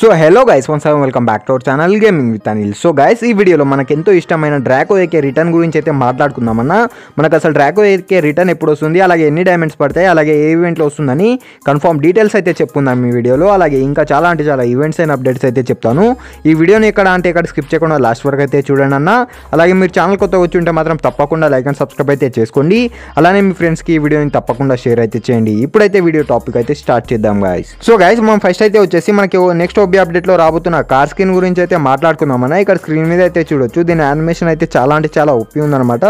So hello guys once welcome back to our channel gaming with Anil so guys ఈ వీడియోలో మనకు ఎంతో ఇష్టమైన డ్రాకో ఏకే రిటర్న్ గురించి అయితే మాట్లాడుకుందామన్నా. మనకు అసలు డ్రాకో ఏకే రిటర్న్ ఎప్పుడు వస్తుంది అలాగే ఎన్ని డైమండ్స్ పడతాయి అలాగే ఏ ఈవెంట్లో వస్తుందని కన్ఫర్మ్ డీటెయిల్స్ అయితే చెప్పుకుందాం ఈ వీడియోలో అలాగే ఇంకా చాలా అంటే చాలా ఈవెంట్స్ అయిన అప్డేట్స్ అయితే చెప్తాను. ఈ వీడియోని ఎక్కడ అంటే ఇక్కడ స్కిప్ చేయకుండా లాస్ట్ వరకు అయితే చూడండి అన్న. అలాగే మీరు ఛానల్ కొత్త వచ్చి ఉంటే మాత్రం తప్పకుండా లైక్ అండ్ సబ్స్క్రైబ్ అయితే చేసుకోండి. అలానే మీ ఫ్రెండ్స్కి ఈ వీడియోని తప్పకుండా షేర్ అయితే చేయండి. ఇప్పుడైతే వీడియో టాపిక్ అయితే స్టార్ట్ చేద్దాం గాయస్ సో గైస్ మనం ఫస్ట్ అయితే వచ్చేసి మనకి నెక్స్ట్ ఓబీ అప్డేట్లో రాబోతున్న కార్ స్కిన్ గురించి అయితే మాట్లాడుకుందామన్న ఇక్కడ స్క్రీన్ మీద అయితే చూడొచ్చు. దీని యానిమేషన్ అయితే చాలా అంటే చాలా ఒప్పి ఉందన్నమాట.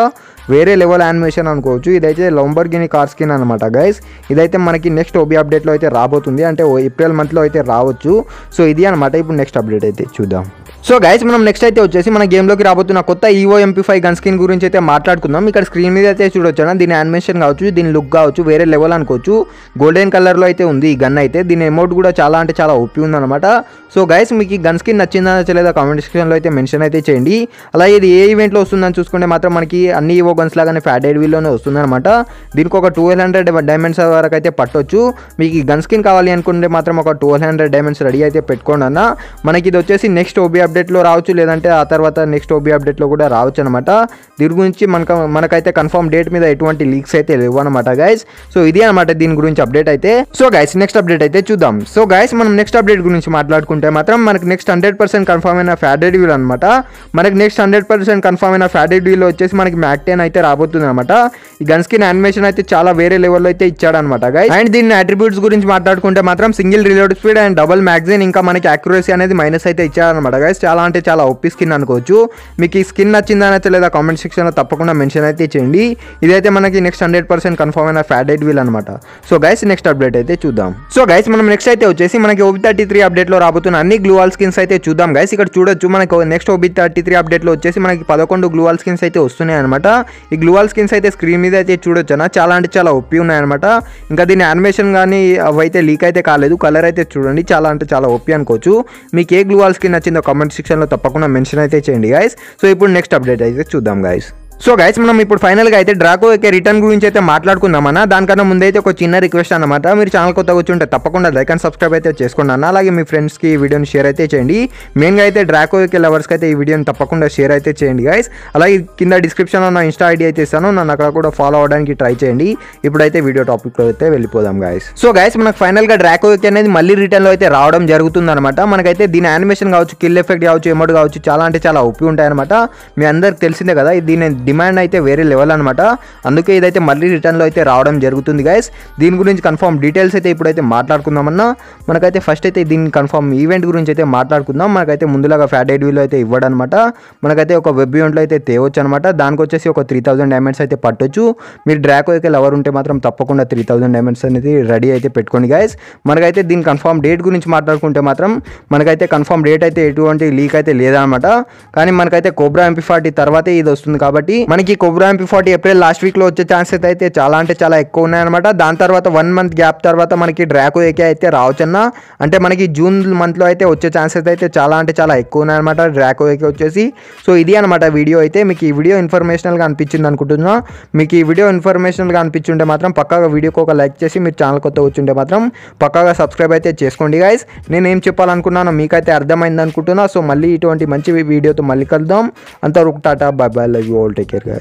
వేరే లెవెల్ యానిమేషన్ అనుకోవచ్చు. ఇదైతే లొంబర్గిని కార్ స్కిన్ అనమాట గైస్ ఇదైతే మనకి నెక్స్ట్ ఓబీ అప్డేట్లో అయితే రాబోతుంది. అంటే ఓ ఏప్రిల్ మంత్లో అయితే రావచ్చు. సో ఇది అనమాట ఇప్పుడు నెక్స్ట్ అప్డేట్ అయితే చూద్దాం. సో గైస్ మనం నెక్స్ట్ అయితే వచ్చేసి మన గేమ్లోకి రాబోతున్న కొత్త evo MP five gun skin గురించి అయితే మాట్లాడుకుందాం. ఇక్కడ స్క్రీన్ మీద అయితే చూడొచ్చు అన్న. దీని యానిమేషన్ కావచ్చు దీని లుక్ కావచ్చు వేరే లెవెల్ అనుకోవచ్చు. గోల్డెన్ కలర్లో అయితే ఉంది ఈ గన్ అయితే. దీని అమౌంట్ కూడా చాలా అంటే చాలా ఒప్పి ఉందన్నమాట. సో గైస్ మీకు ఈ గన్ స్కిన్ నచ్చిందా నచ్చలేదా కామెంట్ సెక్షన్లో అయితే మెన్షన్ అయితే చేయండి. అలాగే ఇది ఏ ఈవెంట్లో వస్తుందని చూసుకుంటే మాత్రం మనకి అన్ని ఈవో గన్స్ లాగానే ఫ్యాట్ ఎయిడ్ వీల్లోనే వస్తుందన్నమాట. దీనికి ఒక ట్వెల్వ్ హండ్రెడ్ డైమండ్స్ వరకు అయితే పట్టొచ్చు. మీకు ఈ గన్ స్కిన్ కావాలి అనుకుంటే మాత్రం ఒక ట్వెల్వ్ హండ్రెడ్ డైమండ్స్ రెడీ అయితే పెట్టుకోండి అన్న. మనకి ఇది వచ్చేసి నెక్స్ట్ ఓబీ అప్డేట్లో రావచ్చు లేదంటే ఆ తర్వాత నెక్స్ట్ ఓబీ అప్డేట్లో కూడా రావచ్చు అనమాట దీని గురించి మనకు మనకైతే కన్ఫర్మ్ డేట్ మీద ఎటువంటి లీక్స్ అయితే లేవు అనమాట గైస్ సో ఇది అనమాట దీని గురించి అప్డేట్ అయితే. సో గైస్ నెక్స్ట్ అప్డేట్ అయితే చూద్దాం. సో గైస్ మనం నెక్స్ట్ అప్డేట్ గురించి మాట్లాడుకుంటే మాత్రం మనకి నెక్స్ట్ హండ్రెడ్ పర్సెంట్ కన్ఫర్మ్ అయిన ఫ్యాడెడ్ వీల్ అనమాట మనకి నెక్స్ట్ హండ్రెడ్ పర్సెంట్ కన్ఫర్మ్ అయిన ఫ్యాడెడ్ వీల్ వచ్చేసి మనకి మ్యాక్ టెన్ అయితే రాబోతుంది అనమాట ఈ గన్ స్కిన్ యానిమేషన్ అయితే చాలా వేరే లెవెల్లో అయితే ఇచ్చాడనమాట గైస్ అండ్ దీని అట్రిబ్యూట్స్ గురించి మాట్లాడుకుంటే మాత్రం single reload speed and double magazine ఇంకా మనకి యాక్యురసీ అనేది మైనస్ అయితే ఇచ్చాడనమాట గైస్ చాలా అంటే చాలా ఒప్పి స్కిన్ అనుకోవచ్చు. మీకు ఈ స్కిన్ వచ్చిందన లేదా కామెంట్ సెక్షన్లో తప్పకుండా మెన్షన్ అయితే చేయండి. ఇదైతే మనకి నెక్స్ట్ హండ్రెడ్ పర్సెంట్ కన్ఫర్మ్ అయిన ఫ్యాడెడ్ వీల్ అనమాట సో గైస్ నెక్స్ట్ అప్డేట్ అయితే చూద్దాం. సో గైస్ మనం నెక్స్ట్ అయితే వచ్చేసి మనకి ఓబీ థర్టీ త్రీ అప్డేట్లో రాబోతున్న అన్ని గ్లూవాల్ స్కిన్స్ అయితే చూద్దాం గైస్ ఇక్కడ చూడొచ్చు మనకి నెక్స్ట్ ఓబీ థర్టీ త్రీ అప్డేట్లో వచ్చేసి మనకి పదకొండు గ్లూవాల్ స్కిన్స్ అయితే వస్తున్నాయి అనమాట ఈ గ్లూవాల్ స్కిన్స్ అయితే స్క్రీన్ మీద అయితే చూడొచ్చు చాలా అంటే చాలా ఒప్పి ఉన్నాయన్నమాట ఇంకా దీని యానిమేషన్ కానీ అవైతే లీక్ అయితే కాలేదు. కలర్ అయితే చూడండి చాలా అంటే చాలా ఒప్పి అనుకోవచ్చు. మీకు ఏ గ్లూవాల్ స్కిన్ నచ్చిందో కామెంట్ సెక్షన్లో తప్పకుండా మెన్షన్ అయితే చేయండి గైస్ సో ఇప్పుడు నెక్స్ట్ అప్డేట్ అయితే చూద్దాం గైస్ సో గైస్ మనం ఇప్పుడు ఫైనల్గా అయితే డ్రాకో ఎక్కే రిటర్న్ గురించి అయితే మాట్లాడుకుందామన్నా. దానికన్నా ముందైతే ఒక చిన్న రిక్వెస్ట్ అనమాట మీరు ఛానల్ కొత్త వచ్చి ఉంటే తప్పకుండా లైక్ అండ్ సబ్స్క్రైబ్ అయితే చేసుకోండి అన్న. అలాగే మీ ఫ్రెండ్స్కి ఈ వీడియోని షేర్ అయితే చేయండి. మెయిన్గా అయితే డ్రాకో ఎక్కే లవర్స్కి అయితే ఈ వీడియోని తప్పకుండా షేర్ అయితే చేయండి గైస్ అలాగే కింద డిస్క్రిప్షన్లో నా ఇన్స్టా ఐడి అయితే ఇస్తాను. నన్ను అక్కడ కూడా ఫాలో అవడానికి ట్రై చేయండి. ఇప్పుడైతే వీడియో టాపిక్లో అయితే వెళ్ళిపోదాం గైస్ సో గైస్ మనకు ఫైనల్గా డ్రాకో ఎక్కే అనేది మళ్ళీ రిటర్న్లో అయితే రావడం జరుగుతుంది అనమాట మనకైతే దీని యానిమేషన్ కావచ్చు కిల్ ఎఫెక్ట్ కావచ్చు ఎమోట్ కావచ్చు చాలా అంటే చాలా ఒప్పి ఉంటాయన్నమాట మీ అందరికి తెలిసిందే కదా దీని డిమాండ్ అయితే వేరే లెవెల్ అనమాట అందుకే ఇదైతే మళ్ళీ రిటర్న్లో అయితే రావడం జరుగుతుంది గైస్ దీని గురించి కన్ఫర్మ్ డీటెయిల్స్ అయితే ఇప్పుడైతే మాట్లాడుకుందామన్నా. మనకైతే ఫస్ట్ అయితే దీని కన్ఫర్మ్ ఈవెంట్ గురించి అయితే మాట్లాడుకుందాం. మనకైతే ముందులాగా ఫ్యాట్ ఐడీలో అయితే ఇవ్వడనమాట మనకైతే ఒక వెబ్ ఈవెంట్లో అయితే తేవచ్చు అనమాట దానికి వచ్చేసి ఒక త్రీ థౌసండ్ డైమండ్స్ అయితే పట్టొచ్చు. మీరు డ్రాకో అయితే లవర్ ఉంటే మాత్రం తప్పకుండా త్రీ థౌసండ్ డైమండ్స్ అనేది రెడీ అయితే పెట్టుకోండి గైస్ మనకైతే దీని కన్ఫర్మ్ డేట్ గురించి మాట్లాడుకుంటే మాత్రం మనకైతే కన్ఫర్మ్ డేట్ అయితే ఎటువంటి లీక్ అయితే లేదనమాట కానీ మనకైతే కోబ్రా ఎంపీ ఫార్టీ తర్వాతే ఇది వస్తుంది కాబట్టి మనకి కొబ్బరి ఎంపీ ఫార్టీ ఏప్రిల్ లాస్ట్ వీక్లో వచ్చే ఛాన్సెస్ అయితే చాలా అంటే చాలా ఎక్కువ ఉన్నాయన్నమాట. దాని తర్వాత వన్ మంత్ గ్యాప్ తర్వాత మనకి డ్రాకో ఏకే అయితే రావచ్చన్న. అంటే మనకి జూన్ మంత్లో అయితే వచ్చే ఛాన్సెస్ అయితే చాలా అంటే చాలా ఎక్కువ ఉన్నాయన్నమాట. డ్రాకో ఏకే వచ్చేసి. సో ఇది అనమాట వీడియో అయితే. మీకు ఈ వీడియో ఇన్ఫర్మేషనల్గా అనిపించింది అనుకుంటున్నా. మీకు ఈ వీడియో ఇన్ఫర్మేషనల్గా అనిపించుంటే మాత్రం పక్కాగా వీడియోకి ఒక లైక్ చేసి మీరు ఛానల్ కొత్త వచ్చుంటే మాత్రం పక్కాగా సబ్స్క్రైబ్ అయితే చేసుకోండి గైస్ నేను ఏం చెప్పాలనుకున్నానో మీకైతే అర్థమైంది అనుకుంటున్నా. సో మళ్ళీ ఇటువంటి మంచి వీడియోతో మళ్ళీ కలుద్దాం. అంతవరకు tata bye bye love you all take care guys